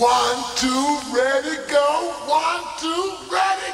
One, two, ready, go. One, two, ready,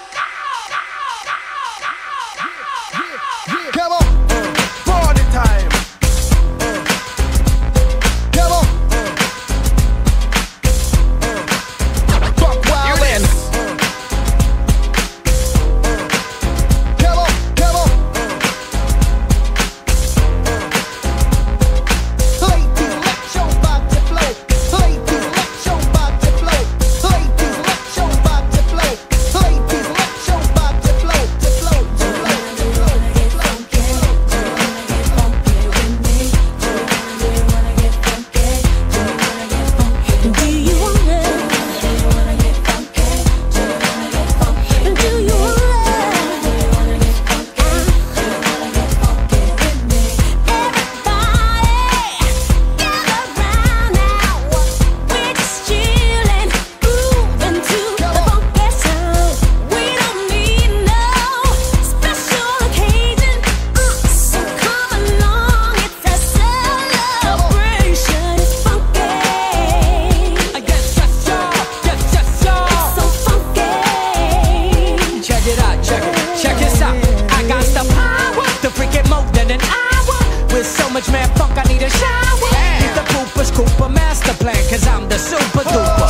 the shower. The Cooper's Cooper master plan, cause I'm the super duper.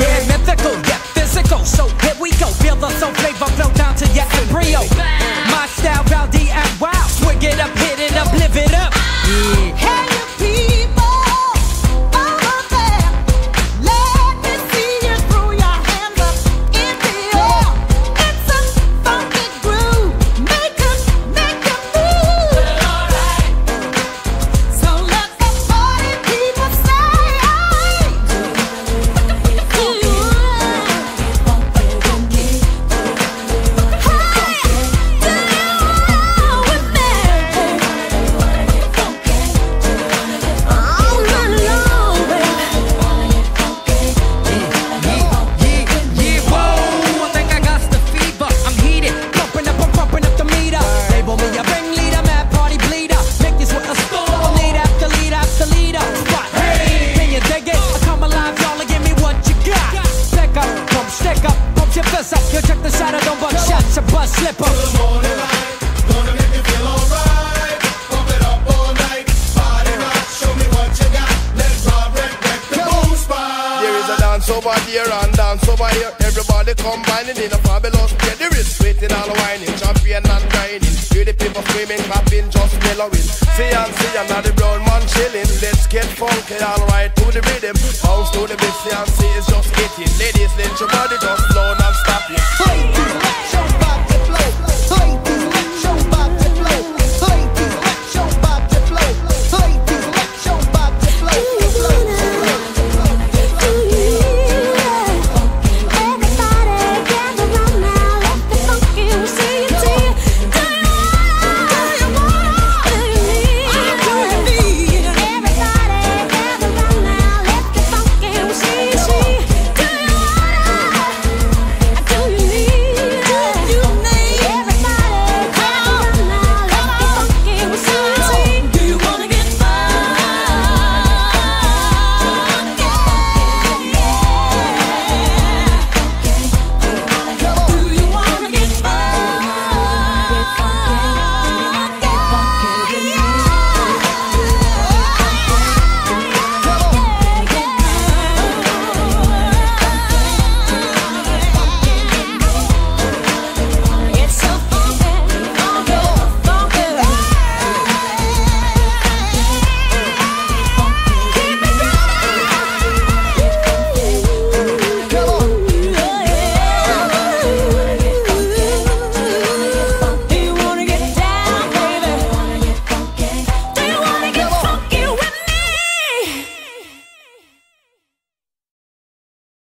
Yeah, mythical, yeah, physical. So here we go. Feel the soul flavor flow down to your embryo. Dance over there and dance over here. Everybody combining in a fabulous play. The wrist waiting and whining, champion and grinding. Hear the people screaming, clapping, just mellowing. C and C and now the brown man chilling. Let's get funky all right, to the rhythm. Bounce to the beat, C and C it's just hitting. Ladies, let your body just slow and stop it. Hey, you, your body.